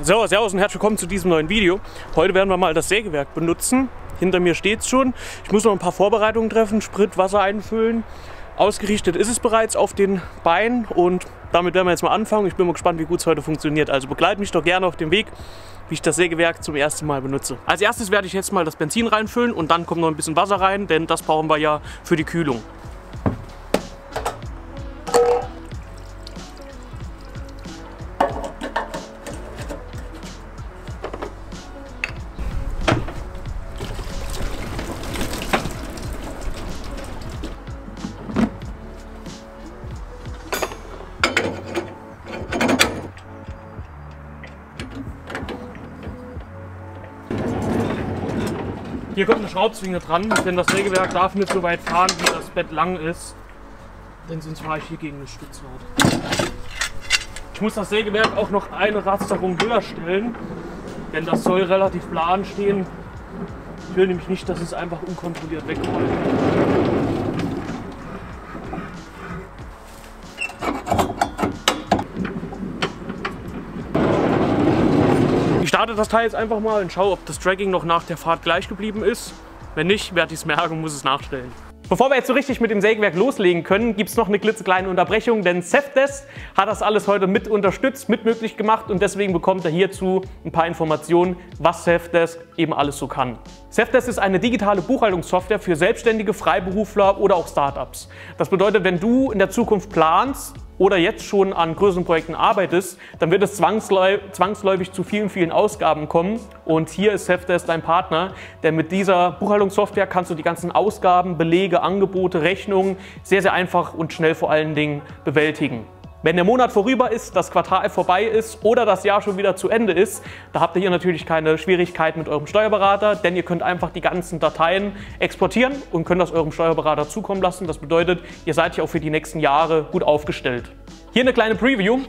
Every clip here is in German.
So, servus und herzlich willkommen zu diesem neuen Video. Heute werden wir mal das Sägewerk benutzen. Hinter mir steht es schon. Ich muss noch ein paar Vorbereitungen treffen, Sprit, Wasser einfüllen. Ausgerichtet ist es bereits auf den Beinen und damit werden wir jetzt mal anfangen. Ich bin mal gespannt, wie gut es heute funktioniert. Also begleite mich doch gerne auf dem Weg, wie ich das Sägewerk zum ersten Mal benutze. Als erstes werde ich jetzt mal das Benzin reinfüllen und dann kommt noch ein bisschen Wasser rein, denn das brauchen wir ja für die Kühlung. Hier kommt eine Schraubzwinge dran, denn das Sägewerk darf nicht so weit fahren, wie das Bett lang ist. Denn sonst fahre ich hier gegen eine Stützwand. Ich muss das Sägewerk auch noch eine Rasterung höher stellen, denn das soll relativ plan stehen. Ich will nämlich nicht, dass es einfach unkontrolliert wegrollt. Das Teil jetzt einfach mal und schaue, ob das Dragging noch nach der Fahrt gleich geblieben ist. Wenn nicht, werde ich es merken und muss es nachstellen. Bevor wir jetzt so richtig mit dem Sägewerk loslegen können, gibt es noch eine klitzekleine Unterbrechung, denn Safdesk hat das alles heute mit unterstützt, mit möglich gemacht und deswegen bekommt er hierzu ein paar Informationen, was Safdesk eben alles so kann. Safdesk ist eine digitale Buchhaltungssoftware für Selbstständige, Freiberufler oder auch Startups. Das bedeutet, wenn du in der Zukunft planst, oder jetzt schon an größeren Projekten arbeitest, dann wird es zwangsläufig zu vielen, vielen Ausgaben kommen. Und hier ist Safdesk dein Partner, denn mit dieser Buchhaltungssoftware kannst du die ganzen Ausgaben, Belege, Angebote, Rechnungen sehr, sehr einfach und schnell vor allen Dingen bewältigen. Wenn der Monat vorüber ist, das Quartal vorbei ist oder das Jahr schon wieder zu Ende ist, da habt ihr hier natürlich keine Schwierigkeiten mit eurem Steuerberater, denn ihr könnt einfach die ganzen Dateien exportieren und könnt das eurem Steuerberater zukommen lassen. Das bedeutet, ihr seid hier auch für die nächsten Jahre gut aufgestellt. Hier eine kleine Preview.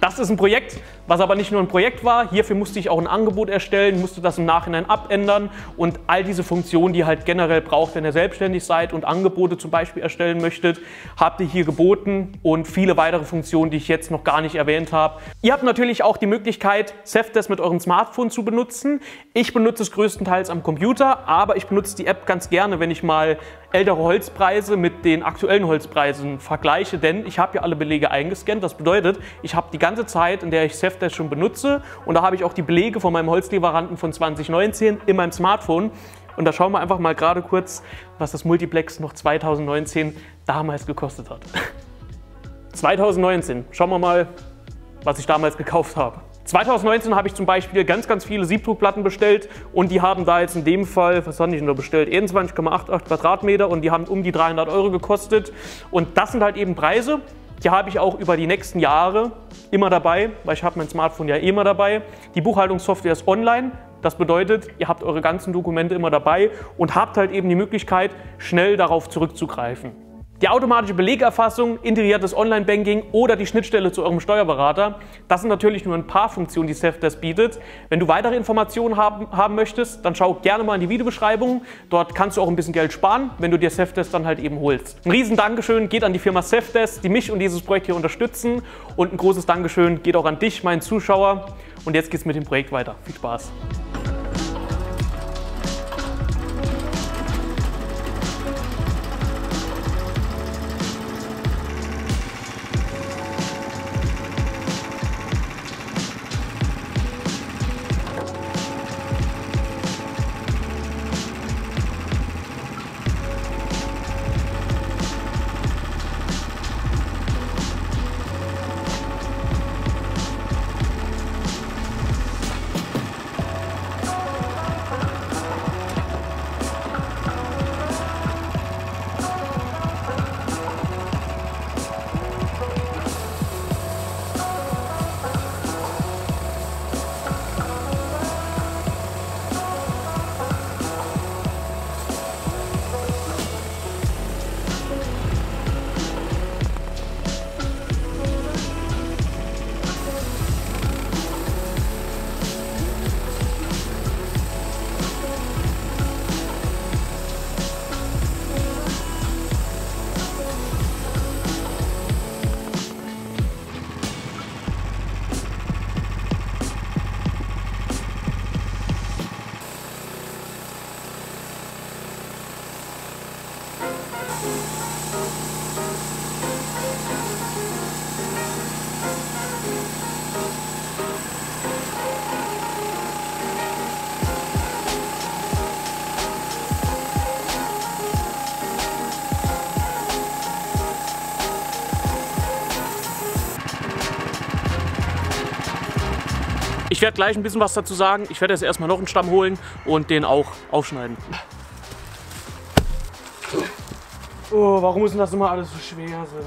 Das ist ein Projekt, was aber nicht nur ein Projekt war. Hierfür musste ich auch ein Angebot erstellen, musste das im Nachhinein abändern und all diese Funktionen, die ihr halt generell braucht, wenn ihr selbstständig seid und Angebote zum Beispiel erstellen möchtet, habt ihr hier geboten und viele weitere Funktionen, die ich jetzt noch gar nicht erwähnt habe. Ihr habt natürlich auch die Möglichkeit, Safdesk mit eurem Smartphone zu benutzen. Ich benutze es größtenteils am Computer, aber ich benutze die App ganz gerne, wenn ich mal ältere Holzpreise mit den aktuellen Holzpreisen vergleiche, denn ich habe ja alle Belege eingescannt. Das bedeutet, ich habe die ganze Zeit, in der ich Safdesk schon benutze und da habe ich auch die Belege von meinem Holzlieferanten von 2019 in meinem Smartphone. Und da schauen wir einfach mal gerade kurz, was das Multiplex noch 2019 damals gekostet hat. 2019, schauen wir mal, was ich damals gekauft habe. 2019 habe ich zum Beispiel ganz, ganz viele Siebdruckplatten bestellt und die haben da jetzt in dem Fall, was habe ich denn da bestellt, 21,88 Quadratmeter und die haben um die 300 Euro gekostet. Und das sind halt eben Preise, die habe ich auch über die nächsten Jahre immer dabei, weil ich habe mein Smartphone ja immer dabei. Die Buchhaltungssoftware ist online. Das bedeutet, ihr habt eure ganzen Dokumente immer dabei und habt halt eben die Möglichkeit, schnell darauf zurückzugreifen. Die automatische Belegerfassung, integriertes Online-Banking oder die Schnittstelle zu eurem Steuerberater, das sind natürlich nur ein paar Funktionen, die Safdesk bietet. Wenn du weitere Informationen haben, haben möchtest, dann schau gerne mal in die Videobeschreibung. Dort kannst du auch ein bisschen Geld sparen, wenn du dir Safdesk dann halt eben holst. Ein riesen Dankeschön geht an die Firma Safdesk, die mich und dieses Projekt hier unterstützen. Und ein großes Dankeschön geht auch an dich, meinen Zuschauer. Und jetzt geht's mit dem Projekt weiter. Viel Spaß! Ich werde gleich ein bisschen was dazu sagen. Ich werde jetzt erstmal noch einen Stamm holen und den auch aufschneiden. Oh, warum ist denn das immer alles so schwer? So?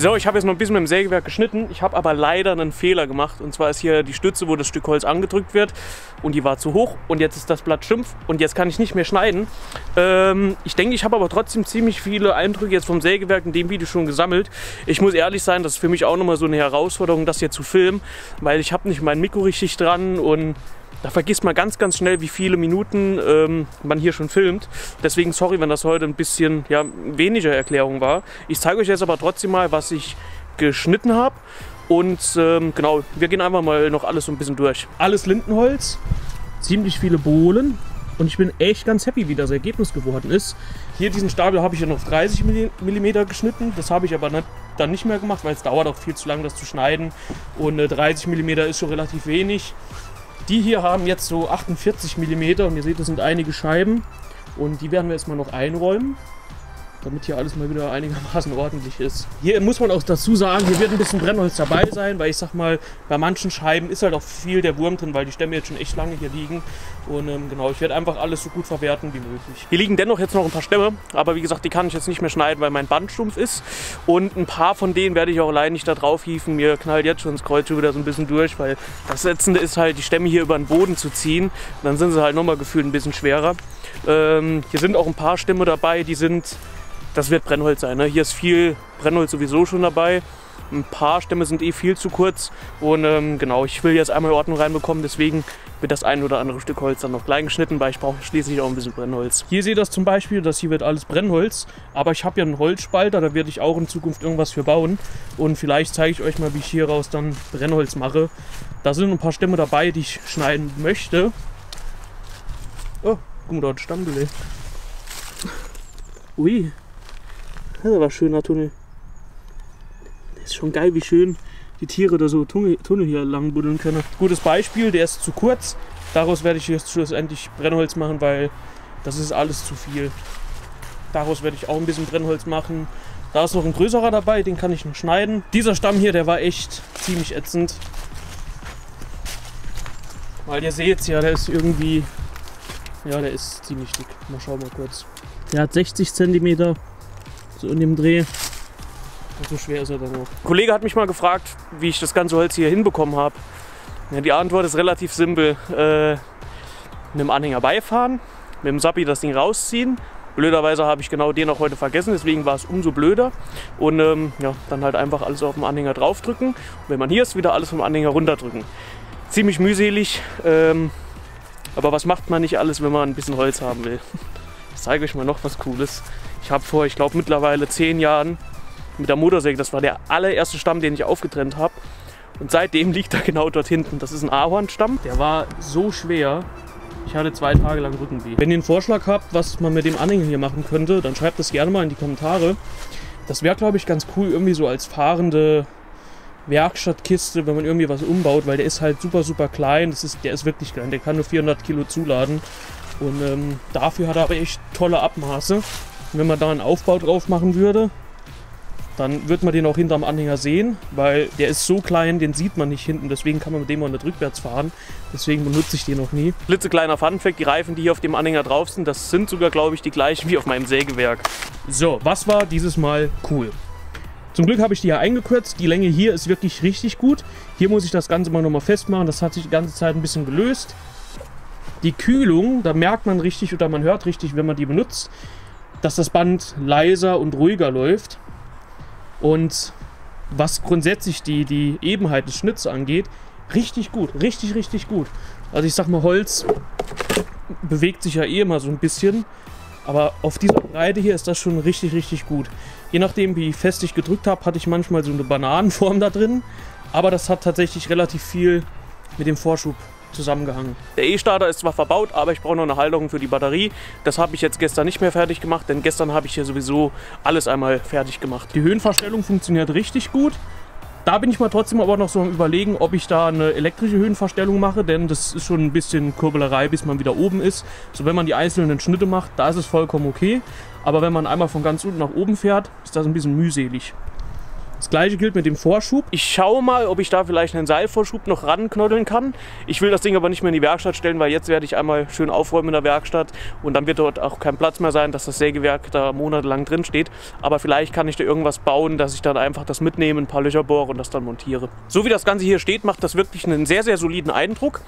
So, ich habe jetzt noch ein bisschen mit dem Sägewerk geschnitten. Ich habe aber leider einen Fehler gemacht. Und zwar ist hier die Stütze, wo das Stück Holz angedrückt wird. Und die war zu hoch. Und jetzt ist das Blatt stumpf. Und jetzt kann ich nicht mehr schneiden. Ähm, ich denke, ich habe aber trotzdem ziemlich viele Eindrücke jetzt vom Sägewerk in dem Video schon gesammelt. Ich muss ehrlich sein, das ist für mich auch nochmal so eine Herausforderung, das hier zu filmen. Weil ich habe nicht mein Mikro richtig dran und da vergisst man ganz, ganz schnell, wie viele Minuten ähm, man hier schon filmt. Deswegen sorry, wenn das heute ein bisschen ja, weniger Erklärung war. Ich zeige euch jetzt aber trotzdem mal, was ich geschnitten habe. Und ähm, genau, wir gehen einfach mal noch alles so ein bisschen durch. Alles Lindenholz, ziemlich viele Bohlen. Und ich bin echt ganz happy, wie das Ergebnis geworden ist. Hier diesen Stapel habe ich ja noch 30 mm geschnitten. Das habe ich aber nicht, dann nicht mehr gemacht, weil es dauert auch viel zu lange, das zu schneiden. Und äh, 30 mm ist schon relativ wenig. Die hier haben jetzt so 48 mm und ihr seht, das sind einige Scheiben. Und die werden wir jetzt mal noch einräumen, damit hier alles mal wieder einigermaßen ordentlich ist. Hier muss man auch dazu sagen, hier wird ein bisschen Brennholz dabei sein, weil ich sag mal, bei manchen Scheiben ist halt auch viel der Wurm drin, weil die Stämme jetzt schon echt lange hier liegen. Und ähm, genau, ich werde einfach alles so gut verwerten wie möglich. Hier liegen dennoch jetzt noch ein paar Stämme, aber wie gesagt, die kann ich jetzt nicht mehr schneiden, weil mein Band stumpf ist. Und ein paar von denen werde ich auch allein nicht da drauf hieven. Mir knallt jetzt schon das Kreuz wieder so ein bisschen durch, weil das Setzende ist halt, die Stämme hier über den Boden zu ziehen. dann sind sie halt nochmal gefühlt ein bisschen schwerer. Ähm, hier sind auch ein paar Stämme dabei, die sind, das wird Brennholz sein. Ne? Hier ist viel Brennholz sowieso schon dabei. Ein paar Stämme sind eh viel zu kurz und ähm, genau, ich will jetzt einmal Ordnung reinbekommen, deswegen wird das ein oder andere Stück Holz dann noch klein geschnitten, weil ich brauche schließlich auch ein bisschen Brennholz. Hier seht ihr das zum Beispiel, das hier wird alles Brennholz, aber ich habe ja einen Holzspalter, da werde ich auch in Zukunft irgendwas für bauen und vielleicht zeige ich euch mal, wie ich hier raus dann Brennholz mache. Da sind ein paar Stämme dabei, die ich schneiden möchte. Oh, guck mal, dort Stamm gelegt. Ui, das war schöner Tunnel. Ist schon geil, wie schön die Tiere da so Tunnel, Tunnel hier lang buddeln können. Gutes Beispiel, der ist zu kurz. Daraus werde ich jetzt schlussendlich Brennholz machen, weil das ist alles zu viel. Daraus werde ich auch ein bisschen Brennholz machen. Da ist noch ein größerer dabei, den kann ich noch schneiden. Dieser Stamm hier, der war echt ziemlich ätzend. Weil ihr seht ja, der ist irgendwie, ja, der ist ziemlich dick. Mal schauen mal kurz. Der hat 60 cm, so in dem Dreh. So schwer ist er dann auch. Ein Kollege hat mich mal gefragt, wie ich das ganze Holz hier hinbekommen habe. Ja, die Antwort ist relativ simpel. Äh, mit dem Anhänger beifahren, mit dem Sappi das Ding rausziehen. Blöderweise habe ich genau den auch heute vergessen, deswegen war es umso blöder. Und ähm, ja, dann halt einfach alles auf dem Anhänger draufdrücken. Und wenn man hier ist, wieder alles vom Anhänger runterdrücken. Ziemlich mühselig, ähm, aber was macht man nicht alles, wenn man ein bisschen Holz haben will? Ich zeige euch mal noch was Cooles. Ich habe vor, ich glaube mittlerweile zehn Jahren mit der Motorsäge. Das war der allererste Stamm, den ich aufgetrennt habe. Und seitdem liegt er genau dort hinten. Das ist ein Ahornstamm. Der war so schwer. Ich hatte zwei Tage lang Rückenweh. Wenn ihr einen Vorschlag habt, was man mit dem Anhänger hier machen könnte, dann schreibt das gerne mal in die Kommentare. Das wäre, glaube ich, ganz cool, irgendwie so als fahrende Werkstattkiste, wenn man irgendwie was umbaut, weil der ist halt super, super klein. Das ist, der ist wirklich klein. Der kann nur 400 Kilo zuladen. Und ähm, dafür hat er aber echt tolle Abmaße. Und wenn man da einen Aufbau drauf machen würde, dann wird man den auch hinterm Anhänger sehen, weil der ist so klein, den sieht man nicht hinten. Deswegen kann man mit dem auch nicht rückwärts fahren. Deswegen benutze ich den noch nie. Klitzekleiner Funfact, die Reifen, die hier auf dem Anhänger drauf sind, das sind sogar, glaube ich, die gleichen wie auf meinem Sägewerk. So, was war dieses Mal cool? Zum Glück habe ich die hier eingekürzt. Die Länge hier ist wirklich richtig gut. Hier muss ich das Ganze mal nochmal festmachen. Das hat sich die ganze Zeit ein bisschen gelöst. Die Kühlung, da merkt man richtig oder man hört richtig, wenn man die benutzt, dass das Band leiser und ruhiger läuft. Und was grundsätzlich die, die Ebenheit des Schnitts angeht, richtig gut, richtig, richtig gut. Also ich sag mal, Holz bewegt sich ja eh immer so ein bisschen, aber auf dieser Breite hier ist das schon richtig, richtig gut. Je nachdem, wie fest ich gedrückt habe, hatte ich manchmal so eine Bananenform da drin, aber das hat tatsächlich relativ viel mit dem Vorschub zusammengehangen. Der E-Starter ist zwar verbaut, aber ich brauche noch eine Halterung für die Batterie. Das habe ich jetzt gestern nicht mehr fertig gemacht, denn gestern habe ich hier sowieso alles einmal fertig gemacht. Die Höhenverstellung funktioniert richtig gut. Da bin ich mal trotzdem aber noch so am überlegen, ob ich da eine elektrische Höhenverstellung mache, denn das ist schon ein bisschen Kurbelerei, bis man wieder oben ist. So wenn man die einzelnen Schnitte macht, da ist es vollkommen okay. Aber wenn man einmal von ganz unten nach oben fährt, ist das ein bisschen mühselig. Das gleiche gilt mit dem Vorschub. Ich schaue mal, ob ich da vielleicht einen Seilvorschub noch ranknoddeln kann. Ich will das Ding aber nicht mehr in die Werkstatt stellen, weil jetzt werde ich einmal schön aufräumen in der Werkstatt und dann wird dort auch kein Platz mehr sein, dass das Sägewerk da monatelang drin steht. Aber vielleicht kann ich da irgendwas bauen, dass ich dann einfach das mitnehme, ein paar Löcher bohre und das dann montiere. So wie das Ganze hier steht, macht das wirklich einen sehr, sehr soliden Eindruck.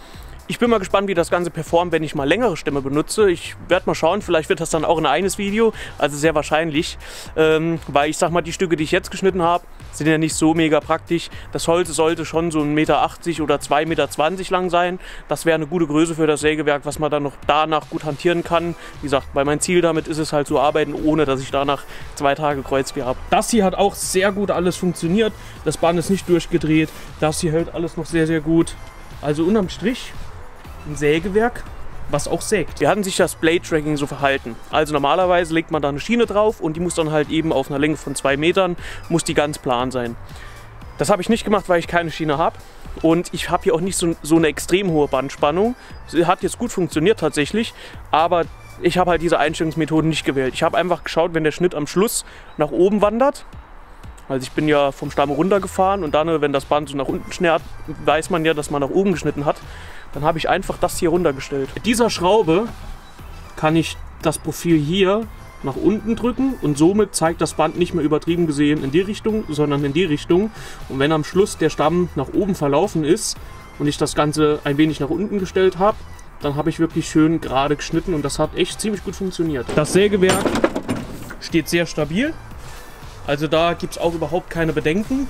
Ich bin mal gespannt, wie das Ganze performt, wenn ich mal längere Stämme benutze. Ich werde mal schauen, vielleicht wird das dann auch ein eigenes Video, also sehr wahrscheinlich, ähm, weil ich sag mal, die Stücke, die ich jetzt geschnitten habe, sind ja nicht so mega praktisch. Das Holz sollte schon so 1,80 Meter oder 2,20 Meter lang sein. Das wäre eine gute Größe für das Sägewerk, was man dann noch danach gut hantieren kann. Wie gesagt, weil mein Ziel damit ist es halt zu arbeiten, ohne dass ich danach zwei Tage Kreuzweh habe. Das hier hat auch sehr gut alles funktioniert. Das Band ist nicht durchgedreht. Das hier hält alles noch sehr, sehr gut. Also unterm Strich ein Sägewerk, was auch sägt. Wir hatten sich das Blade Tracking so verhalten. Also normalerweise legt man da eine Schiene drauf und die muss dann halt eben auf einer Länge von zwei Metern, muss die ganz plan sein. Das habe ich nicht gemacht, weil ich keine Schiene habe. Und ich habe hier auch nicht so, so eine extrem hohe Bandspannung. Sie hat jetzt gut funktioniert tatsächlich, aber ich habe halt diese Einstellungsmethode nicht gewählt. Ich habe einfach geschaut, wenn der Schnitt am Schluss nach oben wandert, also ich bin ja vom Stamm runtergefahren und dann, wenn das Band so nach unten schnärt, weiß man ja, dass man nach oben geschnitten hat. Dann habe ich einfach das hier runtergestellt. Mit dieser Schraube kann ich das Profil hier nach unten drücken und somit zeigt das Band nicht mehr übertrieben gesehen in die Richtung, sondern in die Richtung. Und wenn am Schluss der Stamm nach oben verlaufen ist und ich das Ganze ein wenig nach unten gestellt habe, dann habe ich wirklich schön gerade geschnitten und das hat echt ziemlich gut funktioniert. Das Sägewerk steht sehr stabil. Also da gibt es auch überhaupt keine Bedenken.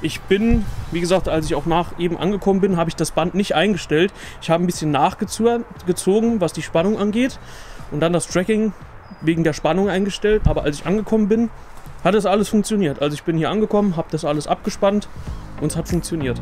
Ich bin, wie gesagt, als ich auch nach eben angekommen bin, habe ich das Band nicht eingestellt. Ich habe ein bisschen nachgezogen, was die Spannung angeht. Und dann das Tracking wegen der Spannung eingestellt. Aber als ich angekommen bin, hat es alles funktioniert. Also ich bin hier angekommen, habe das alles abgespannt und es hat funktioniert.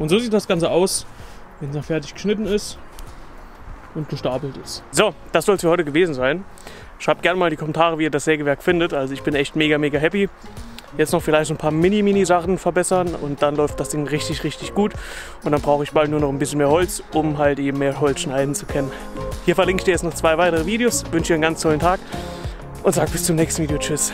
Und so sieht das Ganze aus, wenn es noch fertig geschnitten ist und gestapelt ist. So, das soll es für heute gewesen sein. Schreibt gerne mal in die Kommentare, wie ihr das Sägewerk findet. Also ich bin echt mega, mega happy. Jetzt noch vielleicht ein paar Mini-Mini-Sachen verbessern und dann läuft das Ding richtig, richtig gut. Und dann brauche ich bald nur noch ein bisschen mehr Holz, um halt eben mehr Holz schneiden zu können. Hier verlinke ich dir jetzt noch zwei weitere Videos. Wünsche dir einen ganz tollen Tag und sage bis zum nächsten Video. Tschüss.